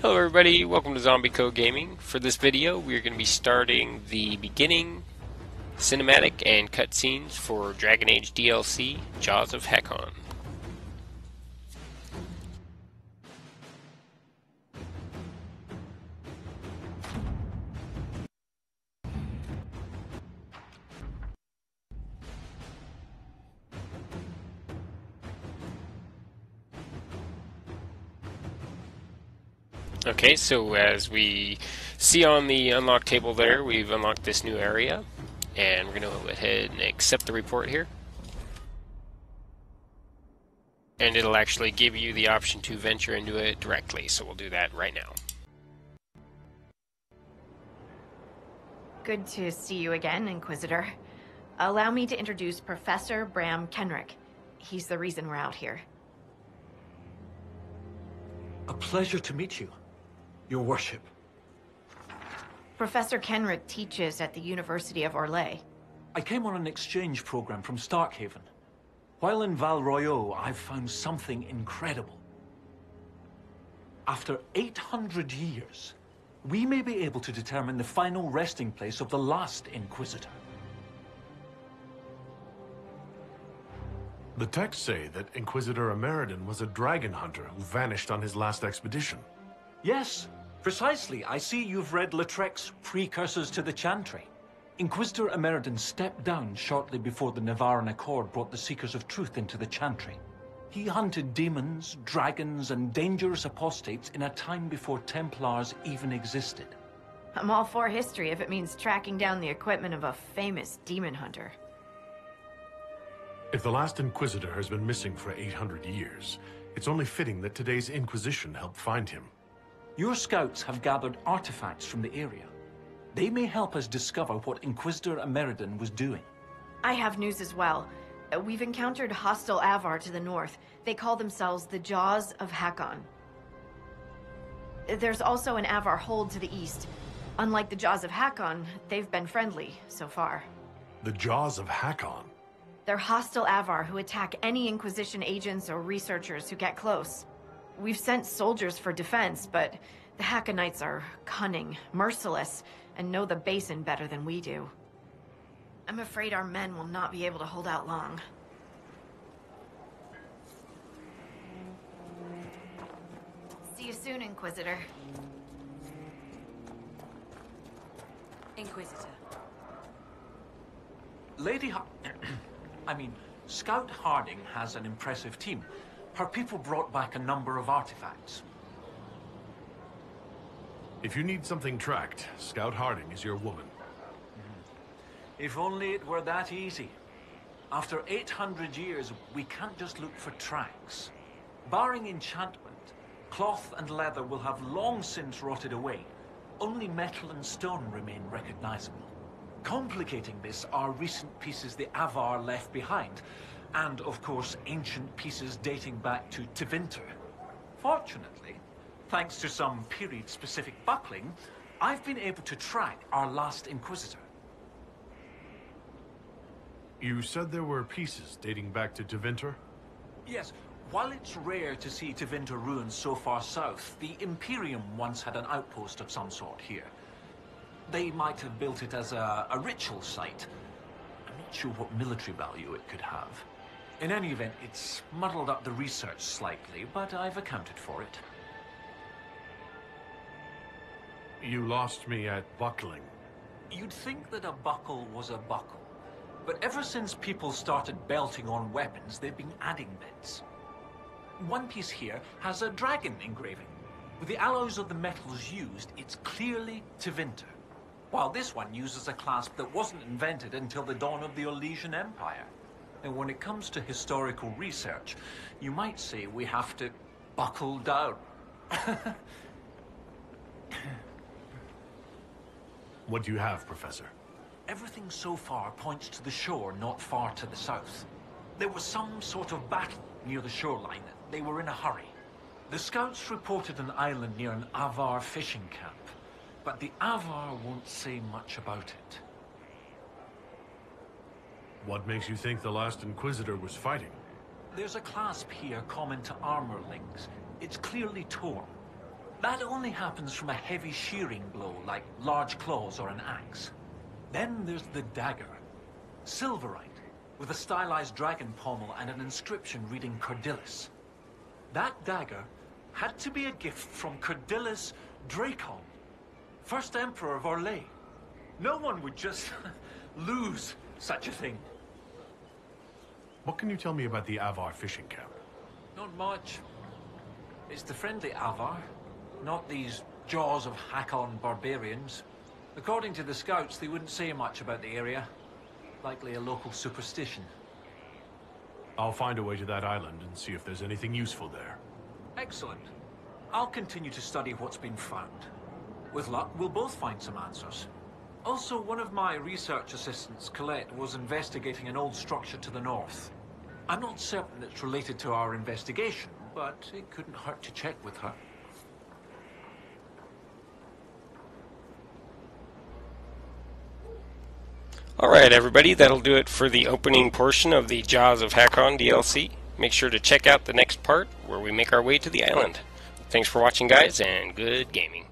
Hello everybody, welcome to Zombie Code Gaming. For this video, we're going to be starting the beginning, cinematic, and cutscenes for Dragon Age DLC, Jaws of Hakkon. Okay, so as we see on the unlock table there, we've unlocked this new area, and we're going to go ahead and accept the report here. And it'll actually give you the option to venture into it directly, so we'll do that right now. Good to see you again, Inquisitor. Allow me to introduce Professor Bram Kenric. He's the reason we're out here. A pleasure to meet you. Your worship. Professor Kenric teaches at the University of Orlais. I came on an exchange program from Starkhaven. While in Val Royeaux, I've found something incredible. After 800 years, we may be able to determine the final resting place of the last Inquisitor. The texts say that Inquisitor Ameridan was a dragon hunter who vanished on his last expedition. Yes, Precisely, I see you've read Lautrec's Precursors to the Chantry. Inquisitor Ameridan stepped down shortly before the Nevarran Accord brought the Seekers of Truth into the Chantry. He hunted demons, dragons, and dangerous apostates in a time before Templars even existed. I'm all for history if it means tracking down the equipment of a famous demon hunter. If the last Inquisitor has been missing for 800 years, it's only fitting that today's Inquisition help find him. Your scouts have gathered artifacts from the area. They may help us discover what Inquisitor Ameridan was doing. I have news as well. Uh, we've encountered hostile Avar to the north. They call themselves the Jaws of Hakkon. There's also an Avar hold to the east. Unlike the Jaws of Hakkon, they've been friendly so far. The Jaws of Hakkon? They're hostile Avar who attack any Inquisition agents or researchers who get close. We've sent soldiers for defense, but the Hakkonites are cunning, merciless, and know the basin better than we do. I'm afraid our men will not be able to hold out long. See you soon, Inquisitor. Inquisitor. Lady Har I mean, Scout Harding has an impressive team. Her people brought back a number of artifacts. If you need something tracked, Scout Harding is your woman. Mm-hmm. If only it were that easy. After 800 years, we can't just look for tracks. Barring enchantment, cloth and leather will have long since rotted away. Only metal and stone remain recognizable. Complicating this are recent pieces the Avar left behind, and of course ancient pieces dating back to Tevinter. Fortunately, thanks to some period-specific buckling, I've been able to track our last Inquisitor. You said there were pieces dating back to Tevinter? Yes. While it's rare to see Tevinter ruins so far south, the Imperium once had an outpost of some sort here. They might have built it as a, a ritual site. I'm not sure what military value it could have. In any event, it's muddled up the research slightly, but I've accounted for it. You lost me at buckling. You'd think that a buckle was a buckle. But ever since people started belting on weapons, they've been adding bits. One piece here has a dragon engraving. With the alloys of the metals used, it's clearly Tevinter. While this one uses a clasp that wasn't invented until the dawn of the Orlesian Empire. And when it comes to historical research, you might say we have to buckle down. what do you have, Professor? Everything so far points to the shore not far to the south. There was some sort of battle near the shoreline. They were in a hurry. The scouts reported an island near an Avar fishing camp, but the Avar won't say much about it. What makes you think the last Inquisitor was fighting? There's a clasp here common to armor links. It's clearly torn. That only happens from a heavy shearing blow, like large claws or an axe. Then there's the dagger. Silverite, with a stylized dragon pommel and an inscription reading Kordillus. That dagger had to be a gift from Kordillus Drakon, first emperor of Orlais. No one would just lose such a thing. What can you tell me about the Avar fishing camp? Not much. It's the friendly Avar, not these jaws of Hakkon barbarians. According to the scouts, they wouldn't say much about the area. Likely a local superstition. I'll find a way to that island and see if there's anything useful there. Excellent. I'll continue to study what's been found. With luck, we'll both find some answers. Also, one of my research assistants, Colette, was investigating an old structure to the north. I'm not certain it's related to our investigation, but it couldn't hurt to check with her. Alright everybody, that'll do it for the opening portion of the Jaws of Hakkon DLC. Make sure to check out the next part where we make our way to the island. Thanks for watching guys, and good gaming.